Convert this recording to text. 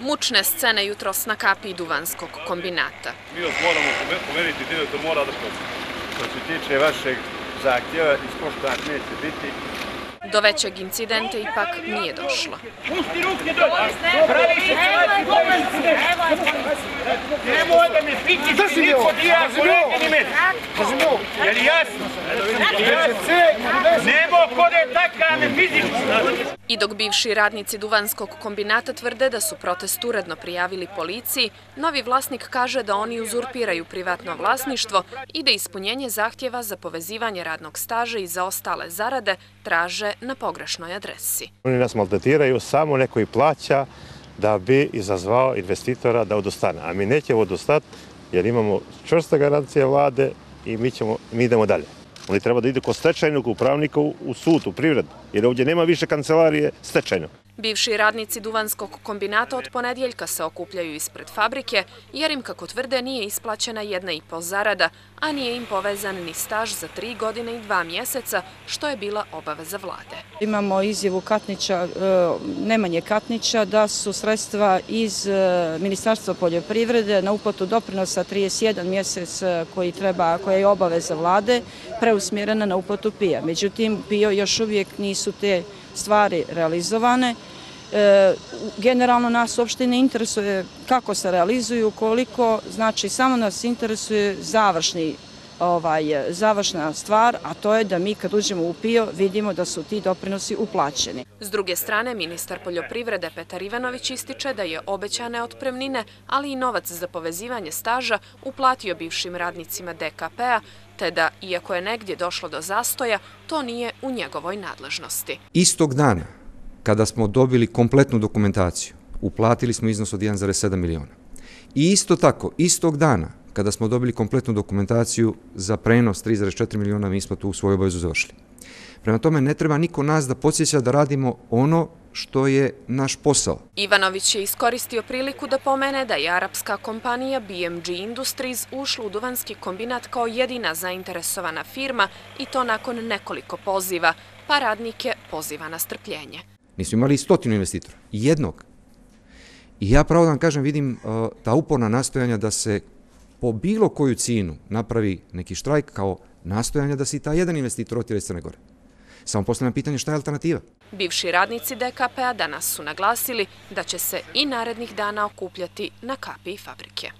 Mučne scene jutros na kapi Duvanskog kombinata. Mi vas moramo pomeriti, direktor mora da što Što se tiče vašeg zahtjeva, ispoštovati neće biti. Do većeg incidenta ipak nije došlo. Pusti ruke do... Pravi se povezne! Nemoj da me pitiš i niko dija kolege ni mene! Je li jasno? Nemo kode taka me fizički! I dok bivši radnici Duvanskog kombinata tvrde da su protest uredno prijavili policiji, novi vlasnik kaže da oni uzurpiraju privatno vlasništvo i da ispunjenje zahtjeva za povezivanje radnog staža i za ostale zarade traže na pogrešnoj adresi. Oni nas maltretiraju, samo neko i plaća da bi izazvao investitora da odostane. A mi nećemo odostati jer imamo čvrsta garancija vlade i mi, ćemo, mi idemo dalje. Oni treba da ide kod stečajnog upravnika u sud, u privredu, jer ovdje nema više kancelarije stečajnog. Bivši radnici Duvanskog kombinata od ponedjeljka se okupljaju ispred fabrike, jer im, kako tvrde, nije isplaćena jedna i pol zarada, a nije im povezan ni staž za tri godine i dva mjeseca, što je bila obaveza vlade. Imamo izjevu Katnića, e, Nemanje Katnića, da su sredstva iz e, Ministarstva poljoprivrede na uplatu doprinosa 31 mjesec e, koji treba, koja je obaveza vlade, preusmjerena na uplatu PIA. Međutim, PIO još uvijek nisu te stvari realizovane. E, generalno nas uopšte ne interesuje kako se realizuju, koliko, znači samo nas interesuje završni ovaj, završna stvar, a to je da mi kad uđemo u PIO vidimo da su ti doprinosi uplaćeni. S druge strane, ministar poljoprivrede Petar Ivanović ističe da je obećane otpremnine, ali i novac za povezivanje staža uplatio bivšim radnicima DKP-a, te da, iako je negdje došlo do zastoja, to nije u njegovoj nadležnosti. Istog dana, kada smo dobili kompletnu dokumentaciju, uplatili smo iznos od 1,7 miliona. I isto tako, istog dana, kada smo dobili kompletnu dokumentaciju za prenos 3,4 miliona, mi smo tu svoju obavezu završili. Prema tome, ne treba niko nas da podsjeća da radimo ono što je naš posao. Ivanović je iskoristio priliku da pomene da je arapska kompanija BMG Industries ušla u Duvanski kombinat kao jedina zainteresovana firma i to nakon nekoliko poziva, pa radnike poziva na strpljenje. Mi smo imali stotinu investitora, jednog. I ja pravo da vam kažem, vidim uh, ta uporna nastojanja da se po bilo koju cijenu napravi neki štrajk kao nastojanja da se i ta jedan investitor otira iz Crne Gore. Samo postavljam pitanje šta je alternativa. Bivši radnici DKP-a danas su naglasili da će se i narednih dana okupljati na kapi fabrike.